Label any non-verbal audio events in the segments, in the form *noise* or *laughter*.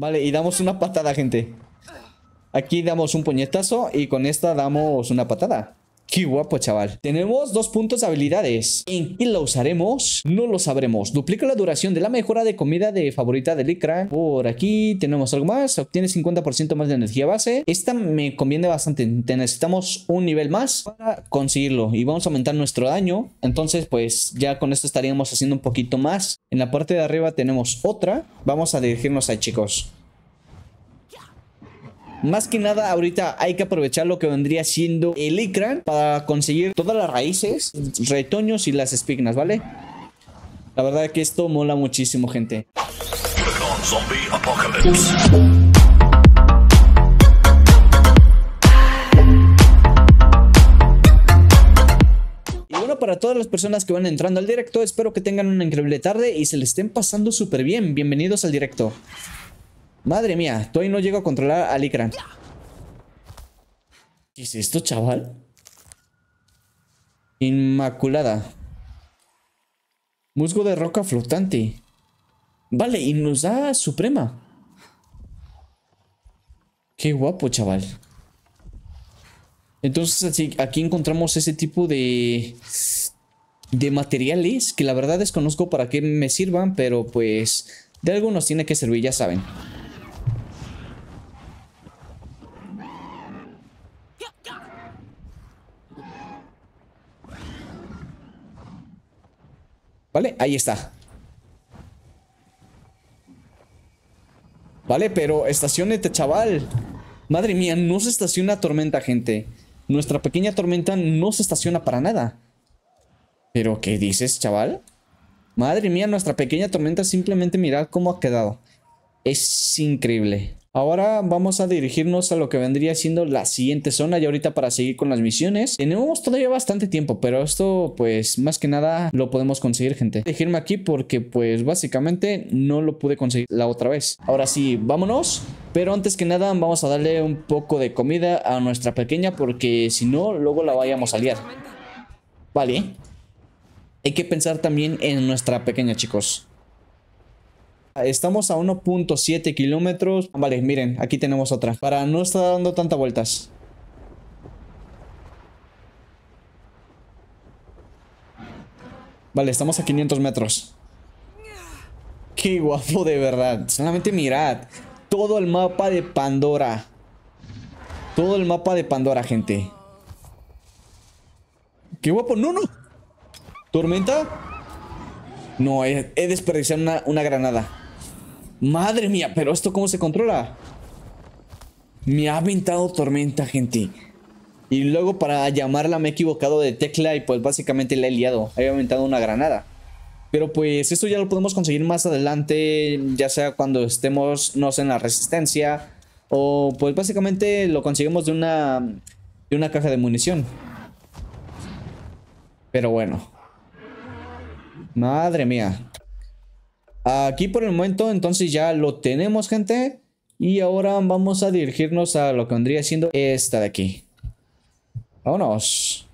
Vale, y damos una patada, gente. Aquí damos un puñetazo y con esta damos una patada. Qué guapo, chaval. Tenemos dos puntos de habilidades. ¿En qué la usaremos? No lo sabremos. Duplica la duración de la mejora de comida de favorita de Licra. Por aquí tenemos algo más. Obtiene 50% más de energía base. Esta me conviene bastante. necesitamos un nivel más para conseguirlo. Y vamos a aumentar nuestro daño. Entonces, pues ya con esto estaríamos haciendo un poquito más. En la parte de arriba tenemos otra. Vamos a dirigirnos ahí, chicos. Más que nada, ahorita hay que aprovechar lo que vendría siendo el Ikran para conseguir todas las raíces, retoños y las espinas, ¿vale? La verdad es que esto mola muchísimo, gente. Y bueno, para todas las personas que van entrando al directo, espero que tengan una increíble tarde y se le estén pasando súper bien. Bienvenidos al directo. Madre mía, todavía no llego a controlar al Ikran. ¿Qué es esto, chaval? Inmaculada. Musgo de roca flotante. Vale, y nos da suprema. Qué guapo, chaval. Entonces aquí encontramos ese tipo de... De materiales que la verdad desconozco para qué me sirvan, pero pues... De algo nos tiene que servir, ya saben. ¿Vale? Ahí está. Vale, pero estacionete, chaval. Madre mía, no se estaciona tormenta, gente. Nuestra pequeña tormenta no se estaciona para nada. ¿Pero qué dices, chaval? Madre mía, nuestra pequeña tormenta simplemente mirad cómo ha quedado. Es increíble. Ahora vamos a dirigirnos a lo que vendría siendo la siguiente zona y ahorita para seguir con las misiones. Tenemos todavía bastante tiempo, pero esto pues más que nada lo podemos conseguir, gente. Dirigirme aquí porque pues básicamente no lo pude conseguir la otra vez. Ahora sí, vámonos. Pero antes que nada vamos a darle un poco de comida a nuestra pequeña porque si no, luego la vayamos a liar. Vale. Hay que pensar también en nuestra pequeña, chicos. Estamos a 1.7 kilómetros. Vale, miren, aquí tenemos otra. Para no estar dando tantas vueltas. Vale, estamos a 500 metros. Qué guapo de verdad. Solamente mirad. Todo el mapa de Pandora. Todo el mapa de Pandora, gente. Qué guapo. No, no. ¿Tormenta? No, he, desperdiciado una, una granada. Madre mía, pero esto cómo se controla. Me ha aventado tormenta, gente. Y luego para llamarla me he equivocado de tecla y pues básicamente la he liado. He aventado una granada. Pero pues esto ya lo podemos conseguir más adelante, ya sea cuando estemos, no sé, en la resistencia. O pues básicamente lo conseguimos de una, de una caja de munición. Pero bueno. Madre mía. Aquí por el momento entonces ya lo tenemos gente. Y ahora vamos a dirigirnos a lo que vendría siendo esta de aquí. Vámonos.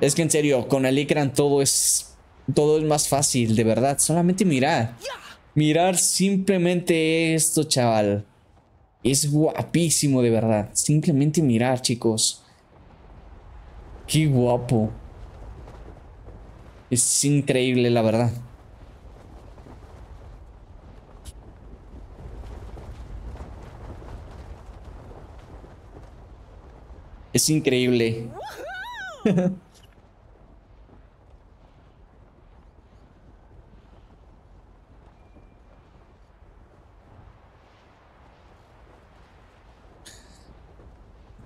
Es que en serio, con el Ikran todo es... Todo es más fácil, de verdad. Solamente mirar. Mirar simplemente esto, chaval. Es guapísimo, de verdad. Simplemente mirar, chicos. Qué guapo. Es increíble, la verdad. Es increíble. *laughs*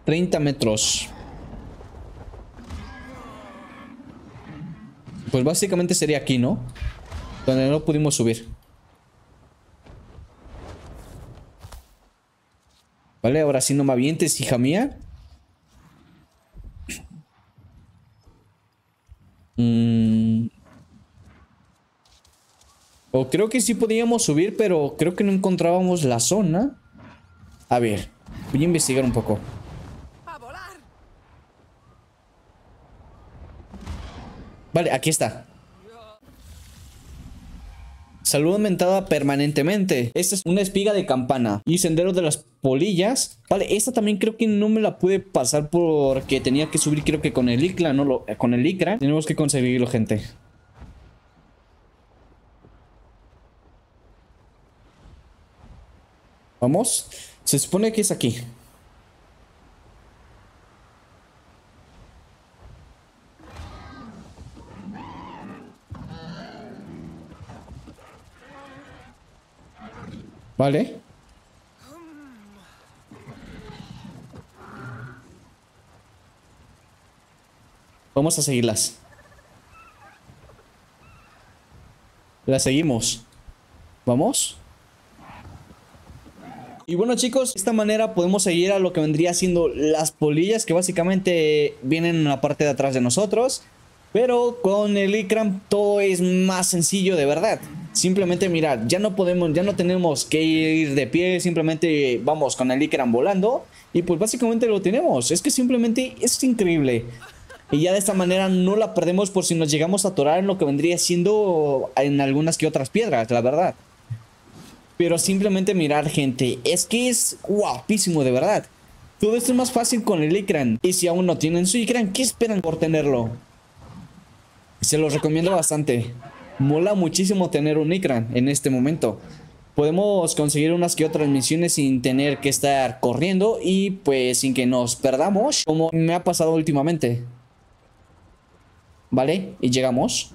Treinta metros. Pues básicamente sería aquí, ¿no? Donde no pudimos subir. Vale, ahora sí no me avientes, hija mía. *clears throat* Mm. O creo que sí podíamos subir, pero creo que no encontrábamos la zona. A ver, voy a investigar un poco. Vale, aquí está. Salud aumentada permanentemente. Esta es una espiga de campana. Y sendero de las polillas. Vale, esta también creo que no me la pude pasar porque tenía que subir creo que con el Icra, no lo, con el Icra. Tenemos que conseguirlo, gente. Vamos. Se supone que es aquí. Vale. Vamos a seguirlas. Las seguimos. ¿Vamos? Y bueno chicos, de esta manera podemos seguir a lo que vendría siendo las polillas que básicamente vienen en la parte de atrás de nosotros. Pero con el Ikram todo es más sencillo de verdad. Simplemente mirar, ya no podemos, ya no tenemos que ir de pie, simplemente vamos con el Ikram volando y pues básicamente lo tenemos. Es que simplemente es increíble. Y ya de esta manera no la perdemos por si nos llegamos a atorar en lo que vendría siendo en algunas que otras piedras, la verdad. Pero simplemente mirar, gente, es que es guapísimo, de verdad. Todo esto es más fácil con el Ikran. Y si aún no tienen su Ikran, ¿qué esperan por tenerlo? Se los recomiendo bastante. Mola muchísimo tener un Ikran en este momento. Podemos conseguir unas que otras misiones sin tener que estar corriendo y pues sin que nos perdamos, como me ha pasado últimamente. ¿Vale? Y llegamos.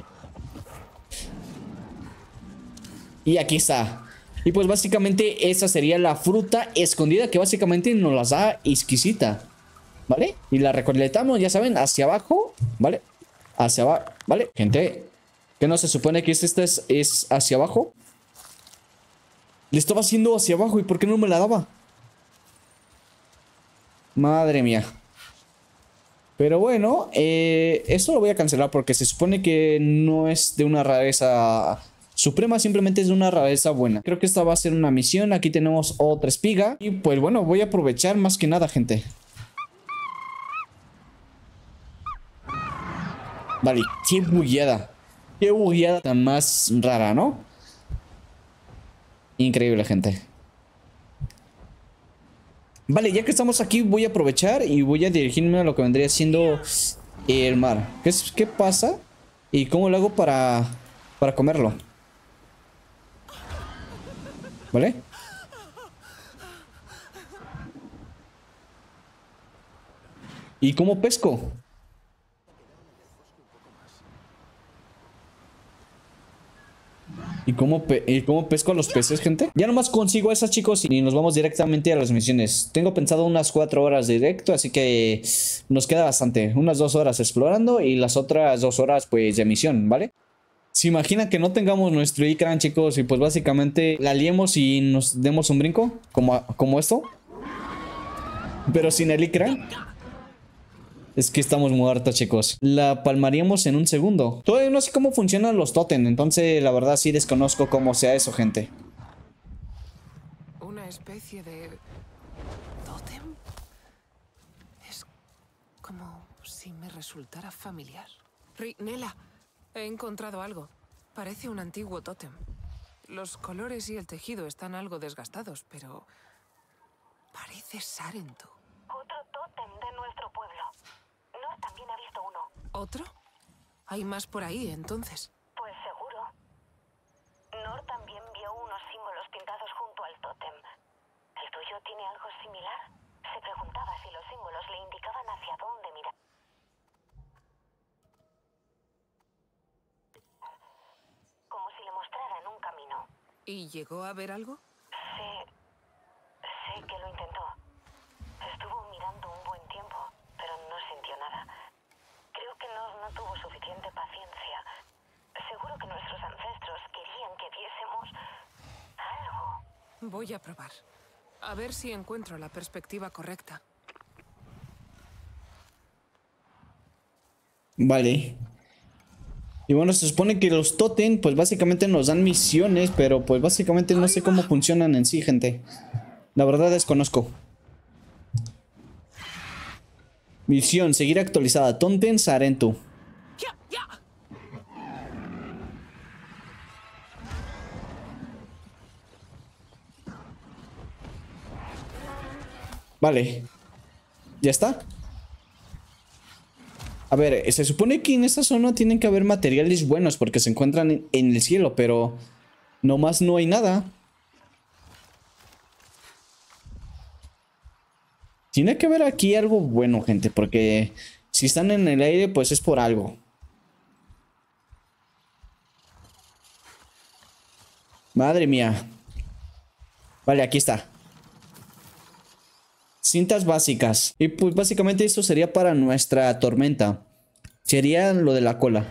Y aquí está. Y pues básicamente esa sería la fruta escondida que básicamente nos la da exquisita. ¿Vale? Y la recolectamos, ya saben, hacia abajo. ¿Vale? Hacia abajo. ¿Vale? Gente, ¿qué no se supone que este es, hacia abajo? Le estaba haciendo hacia abajo y ¿por qué no me la daba? Madre mía. Pero bueno, eh, esto lo voy a cancelar porque se supone que no es de una rareza suprema, simplemente es de una rareza buena. Creo que esta va a ser una misión. Aquí tenemos otra espiga. Y pues bueno, voy a aprovechar más que nada, gente. Vale, qué bugueada. Qué bugueada tan más rara, ¿no? Increíble, gente. Vale, ya que estamos aquí voy a aprovechar y voy a dirigirme a lo que vendría siendo el mar. ¿Qué, es, qué pasa? ¿Y cómo lo hago para, para comerlo? ¿Vale? ¿Y cómo pesco? ¿Y cómo, pesco a los peces, gente? Ya nomás consigo esas, chicos, y nos vamos directamente a las misiones. Tengo pensado unas cuatro horas directo, así que nos queda bastante. Unas dos horas explorando y las otras dos horas, pues, de misión, ¿vale? ¿Se imagina que no tengamos nuestro Ikran, chicos, y pues básicamente la liemos y nos demos un brinco? Como, como esto. Pero sin el Ikran. Es que estamos muertos, chicos. La palmaríamos en un segundo. Todavía no sé cómo funcionan los totem, entonces la verdad sí desconozco cómo sea eso, gente. Una especie de... ¿Totem? Es como si me resultara familiar. Nela, he encontrado algo. Parece un antiguo tótem. Los colores y el tejido están algo desgastados, pero... Parece Sarento. Otro tótem de nuestro pueblo también ha visto uno. ¿Otro? Hay más por ahí, entonces. Pues seguro. Nor también vio unos símbolos pintados junto al tótem. ¿El tuyo tiene algo similar? Se preguntaba si los símbolos le indicaban hacia dónde mirar. Como si le mostraran un camino. ¿Y llegó a ver algo? Sí. Sé que lo intentó. Estuvo mirando un buen tiempo pero no sintió nada. Creo que no, no tuvo suficiente paciencia. Seguro que nuestros ancestros querían que viésemos algo. Voy a probar. A ver si encuentro la perspectiva correcta. Vale. Y bueno, se supone que los totem, pues básicamente nos dan misiones, pero pues básicamente no sé cómo funcionan en sí, gente. La verdad desconozco. Misión, seguir actualizada. Tonten Sarentu. Vale. ¿Ya está? A ver, se supone que en esta zona tienen que haber materiales buenos porque se encuentran en, en el cielo, pero nomás no hay nada. Tiene que haber aquí algo bueno, gente, porque si están en el aire, pues es por algo. Madre mía. Vale, aquí está. Cintas básicas. Y pues básicamente esto sería para nuestra tormenta. Sería lo de la cola.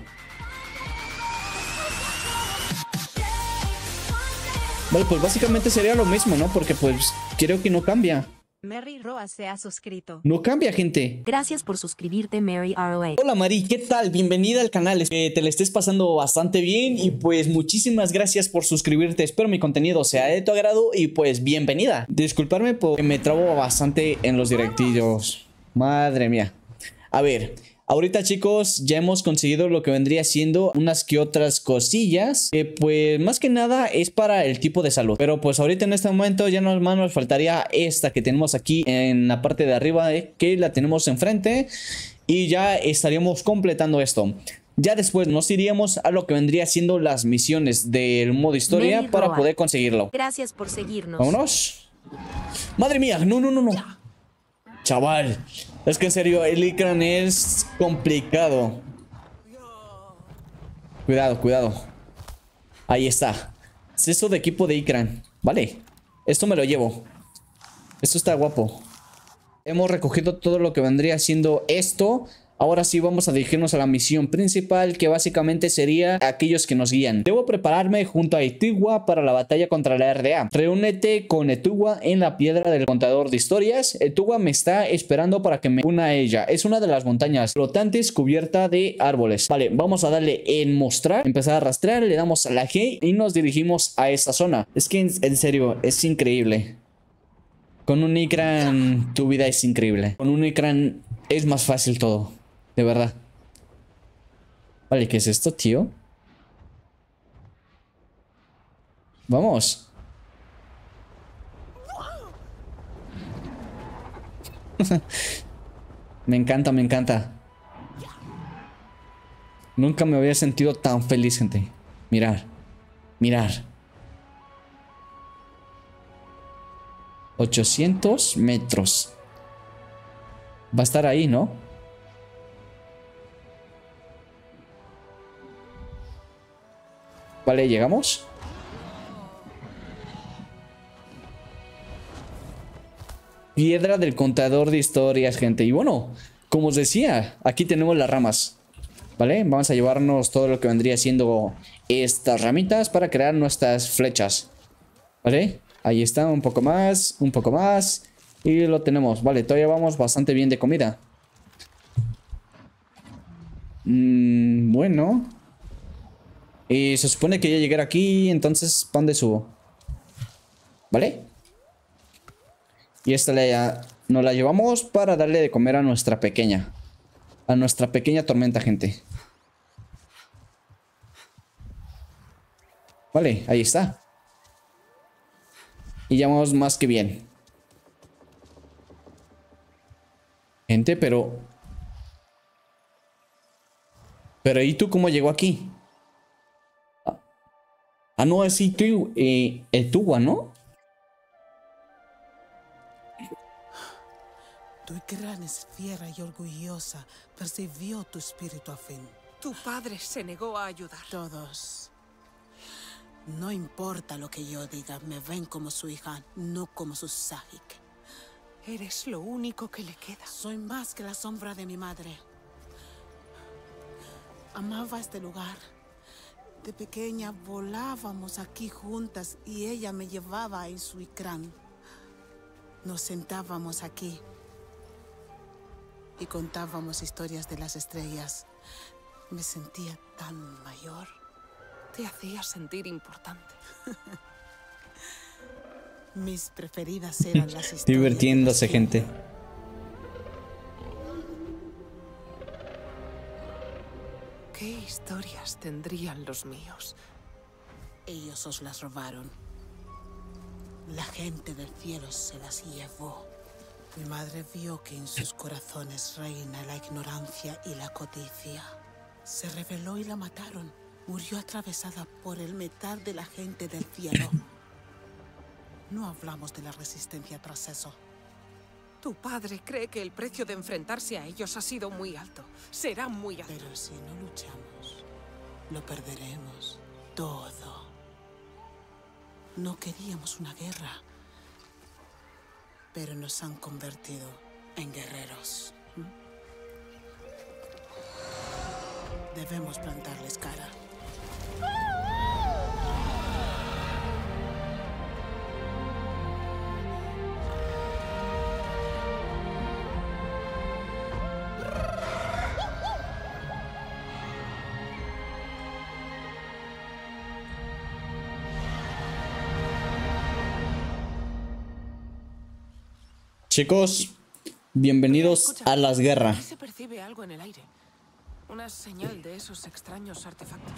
Vale, pues básicamente sería lo mismo, ¿no? Porque pues creo que no cambia. Mary Roa se ha suscrito. No cambia, gente. Gracias por suscribirte, Mary ROA. Hola Mari, ¿qué tal? Bienvenida al canal. Que te la estés pasando bastante bien y pues muchísimas gracias por suscribirte. Espero mi contenido sea de tu agrado y pues bienvenida. Disculparme porque me trabo bastante en los directillos. Madre mía. A ver, Ahorita chicos ya hemos conseguido lo que vendría siendo unas que otras cosillas que pues más que nada es para el tipo de salud. Pero pues ahorita en este momento ya nos, más nos faltaría esta que tenemos aquí en la parte de arriba eh, que la tenemos enfrente y ya estaríamos completando esto. Ya después nos iríamos a lo que vendría siendo las misiones del modo historia para poder conseguirlo. Gracias por seguirnos. Vámonos. Madre mía, no, no, no, no. Chaval, es que en serio, el Ikran es complicado. Cuidado, cuidado. Ahí está. Es eso de equipo de Ikran. Vale. Esto me lo llevo. Esto está guapo. Hemos recogido todo lo que vendría siendo esto. Ahora sí vamos a dirigirnos a la misión principal que básicamente sería aquellos que nos guían. Debo prepararme junto a Etigua para la batalla contra la RDA. Reúnete con Etigua en la piedra del contador de historias. Etigua me está esperando para que me una a ella. Es una de las montañas flotantes cubierta de árboles. Vale, vamos a darle en mostrar, empezar a rastrear, le damos a la G y nos dirigimos a esta zona. Es que en, en serio, es increíble. Con un Ikran tu vida es increíble. Con un Ikran es más fácil todo. De verdad. Vale, ¿qué es esto, tío? Vamos. *laughs* me encanta, me encanta. Nunca me había sentido tan feliz, gente. Mirar. Mirar. 800 metros. Va a estar ahí, ¿no? Vale, llegamos. Piedra del contador de historias, gente. Y bueno, como os decía, aquí tenemos las ramas. ¿Vale? Vamos a llevarnos todo lo que vendría siendo estas ramitas para crear nuestras flechas. ¿Vale? Ahí está, un poco más, un poco más. Y lo tenemos. Vale, todavía vamos bastante bien de comida. Mm, bueno. Y se supone que ya llegar aquí, entonces, ¿pa' dónde subo? ¿Vale? Y esta la, nos la llevamos para darle de comer a nuestra pequeña. A nuestra pequeña tormenta, gente. Vale, ahí está. Y ya vamos más que bien. Gente, pero... Pero ¿y tú cómo llegó aquí? Ah, ah no, es tú, eh, el Tuwa, ¿no? Tu gran es fiera y orgullosa, percibió tu espíritu afín. Tu padre se negó a ayudar. Todos. No importa lo que yo diga, me ven como su hija, no como su sahik. Eres lo único que le queda. Soy más que la sombra de mi madre. Amaba este lugar. De pequeña volábamos aquí juntas y ella me llevaba en su icrán. Nos sentábamos aquí y contábamos historias de las estrellas. Me sentía tan mayor. Te hacía sentir importante. *laughs* Mis preferidas eran las historias. Divirtiéndose, gente. Tendrían los míos? Ellos os las robaron. La gente del cielo se las llevó. Mi madre vio que en sus corazones reina la ignorancia y la codicia. Se rebeló y la mataron. Murió atravesada por el metal de la gente del cielo. No hablamos de la resistencia tras eso. Tu padre cree que el precio de enfrentarse a ellos ha sido muy alto. Será muy alto. Pero si no luchamos, lo perderemos todo. No queríamos una guerra, pero nos han convertido en guerreros. Debemos plantarles cara. Chicos, bienvenidos Escucha, a las guerras. se percibe algo en el aire. Una señal de esos extraños artefactos.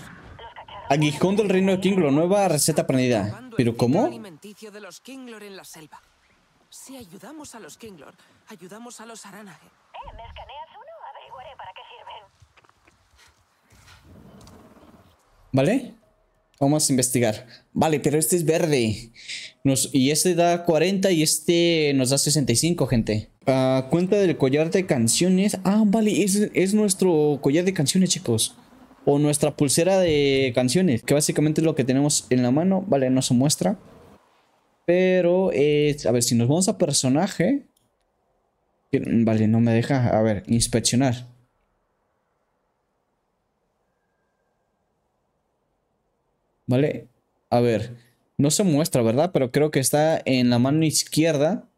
Aguijón del reino de Kinglo, nueva receta aprendida. ¿Pero cómo? alimenticio de los Kinglor en la selva. Si ayudamos a los Kinglor, ayudamos a los Aranage. ¿Eh? ¿Me escaneas uno? Averiguaré para qué sirven. ¿Vale? Vamos a investigar. Vale, pero este es verde. Nos- y este da 40 y este nos da 65, gente. Ah, cuenta del collar de canciones. Ah, vale, es, es nuestro collar de canciones, chicos. O nuestra pulsera de canciones. Que básicamente es lo que tenemos en la mano. Vale, no se muestra. Pero, a ver, si nos vamos a personaje. Vale, no me deja. A ver, inspeccionar. ¿Vale? A ver, no se muestra, ¿verdad? Pero creo que está en la mano izquierda.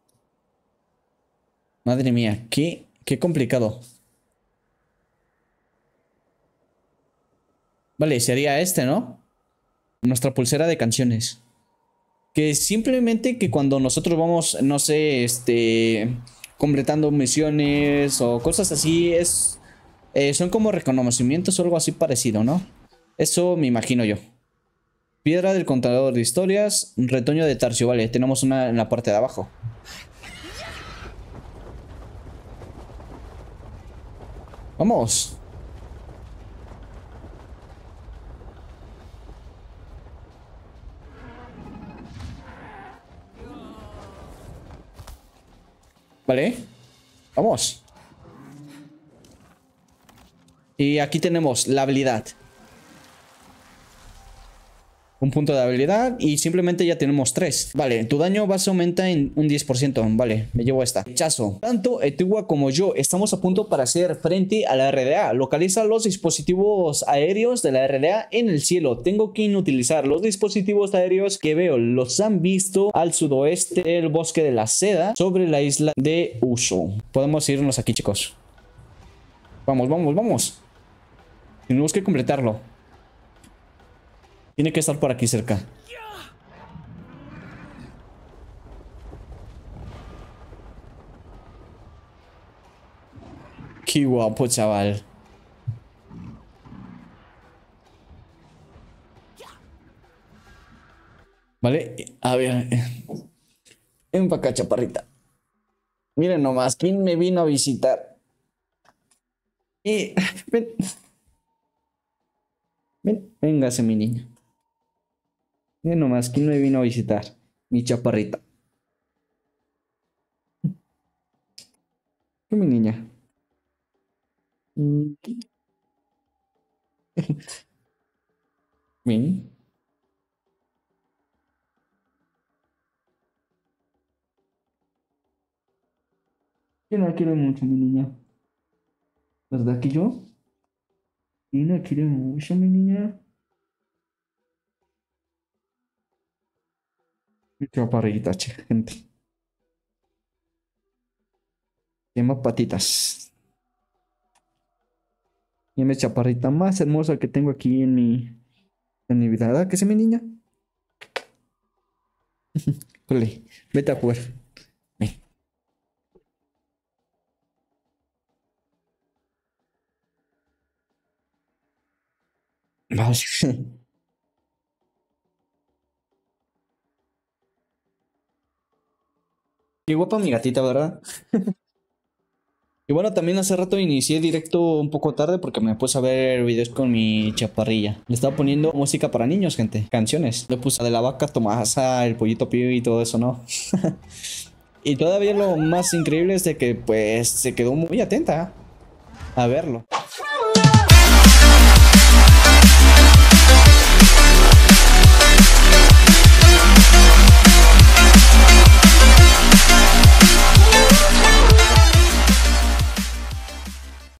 Madre mía, qué, qué complicado. Vale, sería este, ¿no? Nuestra pulsera de canciones. Que simplemente que cuando nosotros vamos, no sé, este, completando misiones o cosas así, es, eh, son como reconocimientos o algo así parecido, ¿no? Eso me imagino yo. Piedra del contador de historias, retoño de Tarcio, vale, tenemos una en la parte de abajo. Vamos. Vale. Vamos. Y aquí tenemos la habilidad. Un punto de habilidad y simplemente ya tenemos tres. Vale, tu daño base aumenta en un 10%. Vale, me llevo esta. Chazo. Tanto Etigua como yo estamos a punto para hacer frente a la RDA. Localiza los dispositivos aéreos de la RDA en el cielo. Tengo que inutilizar los dispositivos aéreos que veo. Los han visto al sudoeste del bosque de la seda sobre la isla de Uso. Podemos irnos aquí, chicos. Vamos, vamos, vamos. Tenemos que completarlo. Tiene que estar por aquí cerca. Qué guapo, chaval. Vale, a ver. Ven para acá, chaparrita. Miren nomás, ¿quién me vino a visitar? Eh, ven. Ven, mi niña. Miren nomás, ¿quién me vino a visitar? Mi chaparrita. ¿Qué, mi niña? Mm. Ven. Yo la quiero mucho, mi niña. ¿Verdad que yo? Y la quiero mucho, mi niña. Chaparrita, che, gente. Tiene más patitas. Y mi chaparrita más hermosa que tengo aquí en mi, en mi vida. ¿Verdad que sí, mi niña? *laughs* Ole, vete a jugar. Vamos. *laughs* Qué guapa mi gatita, ¿verdad? y bueno, también hace rato inicié directo un poco tarde porque me puse a ver videos con mi chaparrilla. Le estaba poniendo música para niños, gente. Canciones. Le puse de la vaca Tomasa, el pollito pío y todo eso, ¿no? *laughs* y todavía lo más increíble es de que pues se quedó muy atenta a verlo.